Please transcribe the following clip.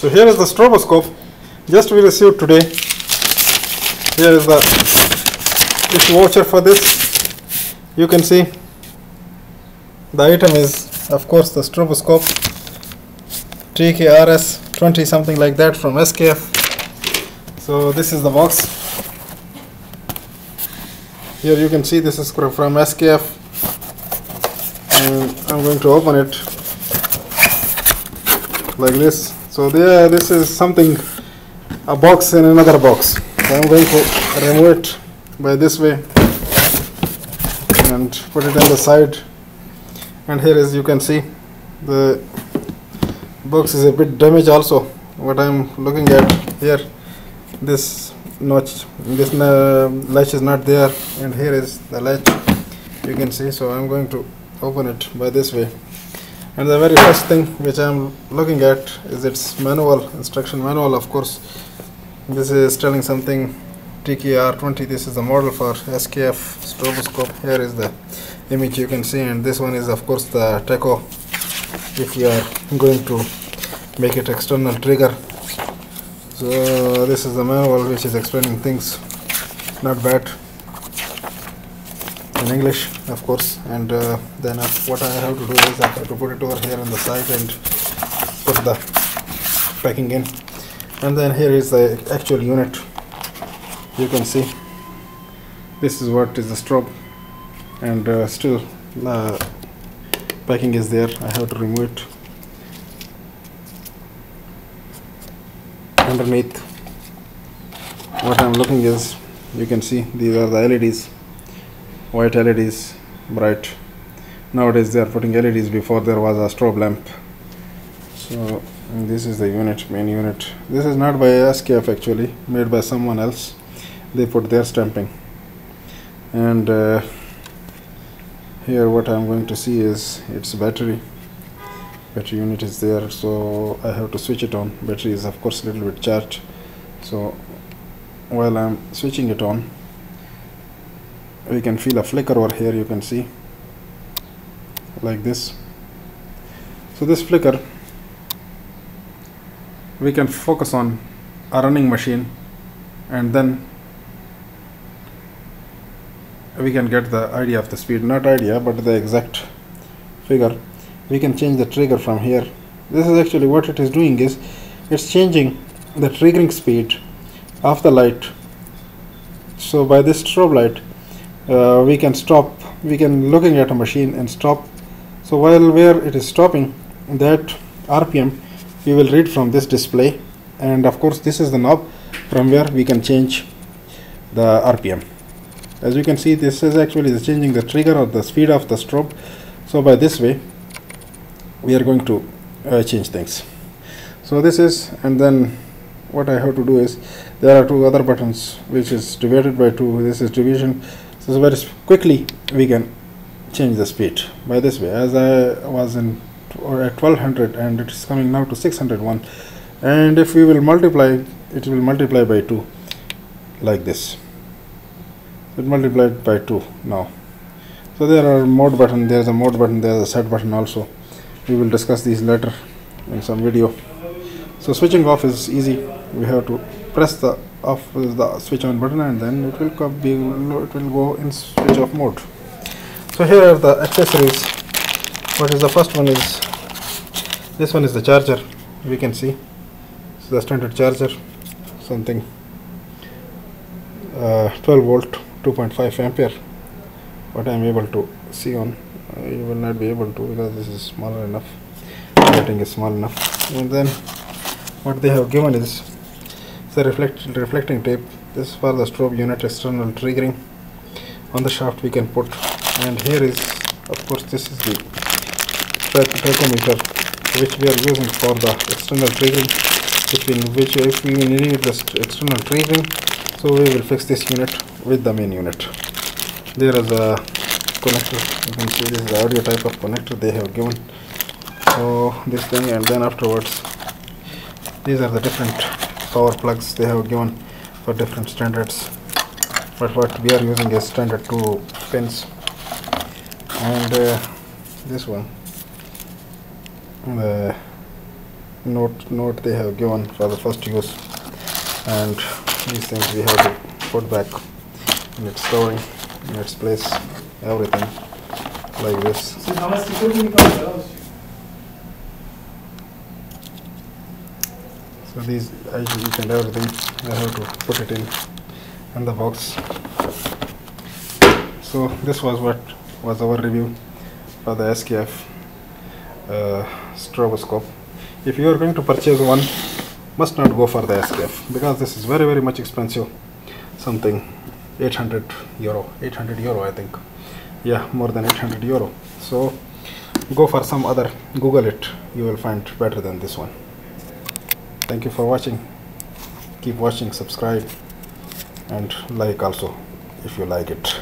So here is the stroboscope. Just we received today. Here is the issue voucher for this. You can see the item is of course the stroboscope TKRS 20 something like that from SKF. So this is the box. Here you can see this is from SKF and I'm going to open it like this so there this is something a box in another box. So I'm going to remove it by this way and put it on the side. And here is you can see the box is a bit damaged also. What I'm looking at here this notch this uh, latch is not there. And here is the latch you can see. So I'm going to open it by this way and the very first thing which I'm looking at is its manual instruction manual of course. This is telling something. TKR20 this is the model for SKF stroboscope. Here is the image you can see and this one is of course the TECO if you are going to make it external trigger. So this is the manual which is explaining things. Not bad in English of course and uh, then uh, what I have to do is I have to put it over here on the side and put the packing in. And then here is the actual unit. You can see. This is what is the strobe. And uh, still uh, packing is there. I have to remove it. Underneath what I'm looking is you can see these are the LEDs white LEDs bright. Nowadays they are putting LEDs before there was a strobe lamp. So this is the unit main unit. This is not by SKF actually made by someone else. They put their stamping. And uh, here what I'm going to see is its battery. Battery unit is there so I have to switch it on. Battery is of course a little bit charged. So while I'm switching it on we can feel a flicker over here you can see. Like this. So this flicker we can focus on a running machine and then we can get the idea of the speed. Not idea but the exact figure. We can change the trigger from here. This is actually what it is doing is it's changing the triggering speed of the light. So by this strobe light uh, we can stop we can looking at a machine and stop. So while where it is stopping that rpm we will read from this display. And of course this is the knob from where we can change the rpm as you can see this is actually changing the trigger or the speed of the strobe. So by this way we are going to uh, change things. So this is and then what I have to do is there are two other buttons which is divided by 2 this is division so very quickly we can change the speed. By this way as I was in or at 1200 and it is coming now to 601 and if we will multiply it will multiply by 2 like this. It multiplied by 2 now. So there are mode button there is a mode button there is a set button also. We will discuss these later in some video. So switching off is easy. We have to press the off the switch on button and then it will be it will go in switch off mode. So here are the accessories. What is the first one is this one is the charger we can see. So the standard charger something uh, 12 volt 2.5 ampere. What I am able to see on uh, you will not be able to because this is smaller enough rating is small enough. And then what they have given is the reflect reflecting tape. This is for the strobe unit external triggering on the shaft we can put. And here is of course this is the tachometer which we are using for the external triggering between which if we need the external triggering so we will fix this unit with the main unit. There is a connector. You can see this is the audio type of connector they have given. So this thing and then afterwards these are the different power plugs they have given for different standards. But what we are using is standard 2 pins. And uh, this one. The note note they have given for the first use. And these things we have to put back in its covering in its place everything like this So these each and everything I have to put it in in the box. So this was what was our review for the SKF uh, stroboscope. If you are going to purchase one must not go for the SKF because this is very very much expensive. Something 800 euro 800 euro I think. Yeah more than 800 euro. So go for some other google it you will find better than this one thank you for watching. Keep watching subscribe and like also if you like it